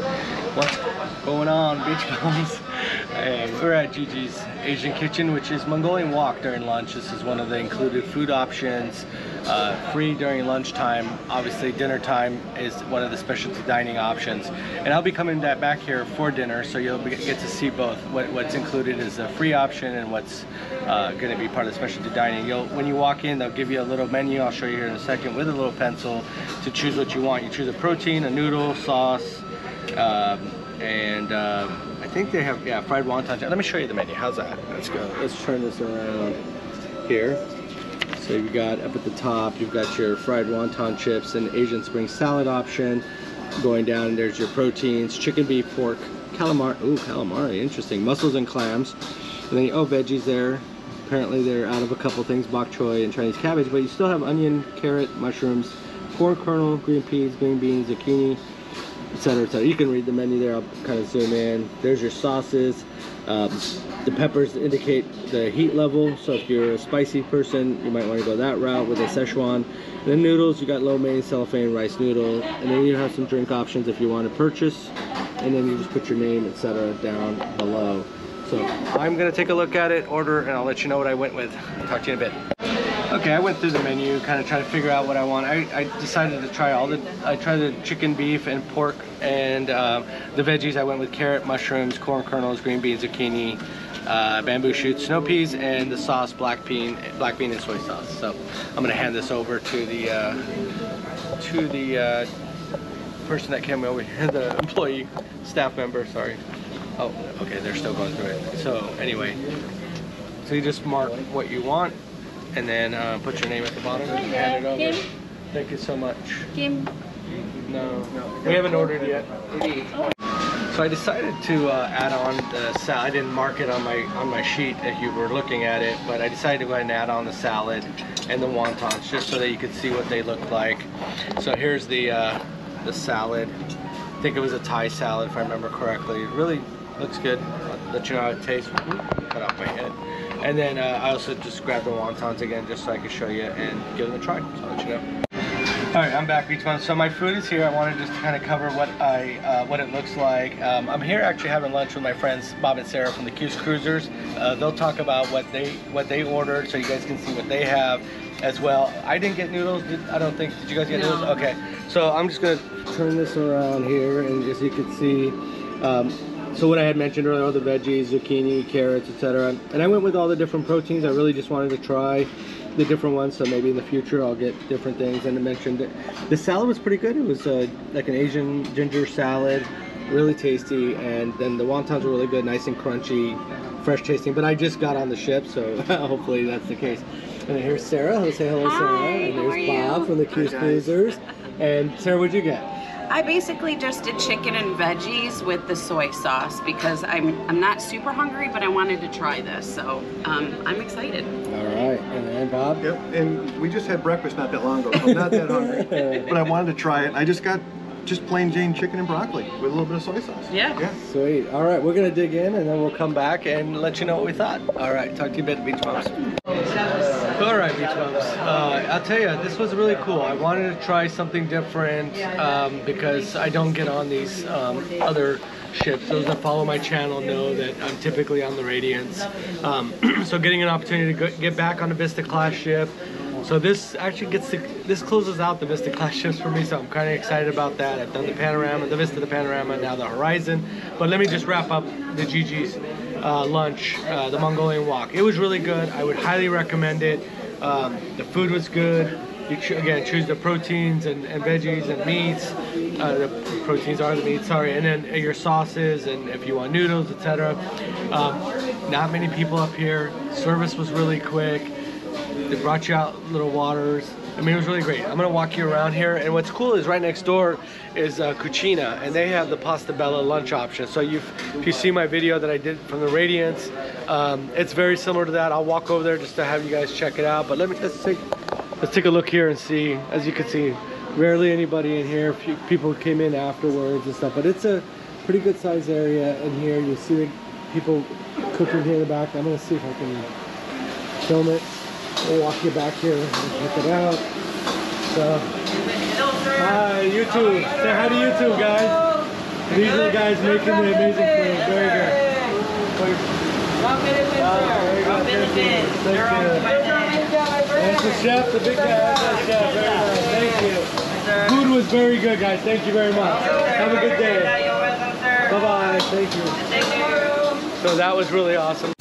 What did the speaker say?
What's going on, beach bums? Hey, we're at JiJi's Asian Kitchen, which is Mongolian Wok during lunch. This is one of the included food options. Uh, free during lunchtime. Obviously, dinner time is one of the specialty dining options. And I'll be coming back here for dinner, so you'll get to see both. What, what's included is a free option and what's uh, going to be part of the specialty dining. You'll, when you walk in, they'll give you a little menu. I'll show you here in a second with a little pencil to choose what you want. You choose a protein, a noodle, sauce, um, and um, I think they have yeah fried wonton. Let me show you the menu. How's that? Let's go. Let's turn this around here. So you've got up at the top, you've got your fried wonton chips and Asian spring salad option. Going down, there's your proteins, chicken, beef, pork, calamari. Ooh, calamari, interesting. Mussels and clams. And then oh, veggies there. Apparently they're out of a couple things, bok choy and Chinese cabbage, but you still have onion, carrot, mushrooms, corn kernel, green peas, green beans, zucchini, etc. etc. You can read the menu there. I'll kind of zoom in. There's your sauces. Um, the peppers indicate the heat level, so if you're a spicy person, you might want to go that route with a Szechuan. Then noodles, you got lo mein, cellophane, rice noodle, and then you have some drink options if you want to purchase. And then you just put your name, etc. down below. So I'm gonna take a look at it, order, and I'll let you know what I went with. Talk to you in a bit. Okay, I went through the menu, kind of trying to figure out what I want. I, I decided to try all the, I tried the chicken, beef, and pork, and um, the veggies I went with carrot, mushrooms, corn kernels, green beans, zucchini, uh, bamboo shoots, snow peas, and the sauce, black bean, black bean and soy sauce. So I'm gonna hand this over to the, uh, to the uh, person that came over here, the employee, staff member, sorry. Oh, okay, they're still going through it. So anyway, so you just mark what you want and then uh, put your name at the bottom and hand it over. Thank you so much. Kim? No, no we haven't ordered yet. So I decided to uh, add on the salad. I didn't mark it on my on my sheet if you were looking at it, but I decided to go ahead and add on the salad and the wontons just so that you could see what they look like. So here's the uh, the salad. I think it was a Thai salad if I remember correctly. It really looks good. I'll let you know how it tastes. Cut off my head. And then uh, I also just grabbed the wontons again just so I could show you and give them a try. So I'll let you know. All right, I'm back, Beach Bum. So my food is here. I wanted just to kind of cover what I uh, what it looks like. Um, I'm here actually having lunch with my friends Bob and Sarah from the Cuse Cruisers. Uh, they'll talk about what they what they ordered, so you guys can see what they have as well. I didn't get noodles. Did, I don't think. Did you guys get no. noodles? Okay. So I'm just gonna turn this around here, and as you can see. Um, so what I had mentioned earlier, all the veggies, zucchini, carrots, etc. And I went with all the different proteins. I really just wanted to try the different ones, so maybe in the future I'll get different things. And I mentioned it. the salad was pretty good. It was uh, like an Asian ginger salad, really tasty. And then the wontons were really good, nice and crunchy, fresh tasting. But I just got on the ship, so hopefully that's the case. And here's Sarah. Let's say hello, Hi, Sarah. And there's Bob you? from the Cuse Cruisers. And Sarah, what'd you get? I basically just did chicken and veggies with the soy sauce because I'm I'm not super hungry, but I wanted to try this, so um, I'm excited. All right, and then Bob. Yep, and we just had breakfast not that long ago, so I'm not that hungry. but I wanted to try it. I just got just plain Jane chicken and broccoli with a little bit of soy sauce. Yeah. Yeah. Sweet. All right, we're gonna dig in and then we'll come back and let you know what we thought. All right, talk to you a bit, Beach Bums. All right, Beach Bums. Uh, I'll tell you, this was really cool. I wanted to try something different um, because I don't get on these um, other ships. Those that follow my channel know that I'm typically on the Radiance. Um, so getting an opportunity to go, get back on a Vista class ship. So this actually gets to, this closes out the Vista class ships for me, so I'm kind of excited about that. I've done the Panorama, the Vista, the Panorama, now the Horizon. But let me just wrap up the JiJi's uh, lunch, uh, the Mongolian Wok. It was really good. I would highly recommend it. Um, the food was good. You again choose the proteins and, and veggies and meats. Uh, the proteins are the meats, sorry, and then your sauces and if you want noodles, etc. Um, not many people up here. Service was really quick. They brought you out little waters. I mean, it was really great. I'm gonna walk you around here, and what's cool is right next door is uh, Cucina, and they have the pasta bella lunch option. So if you see my video that I did from the Radiance, um, it's very similar to that. I'll walk over there just to have you guys check it out. But let me let's take let's take a look here and see. As you can see, rarely anybody in here. Few people came in afterwards and stuff, but it's a pretty good size area in here. You see the people cooking here in the back. I'm gonna see if I can film it. We'll walk you back here and check it out. So, hi YouTube. Say hi to YouTube, guys. These are the guys making the amazing food. Very good. That's the chef, the big guy. Thank you. Food was very good, guys. Thank you very much. Have a good day. You're welcome, sir. Bye bye. Thank you. Thank you. So that was really awesome.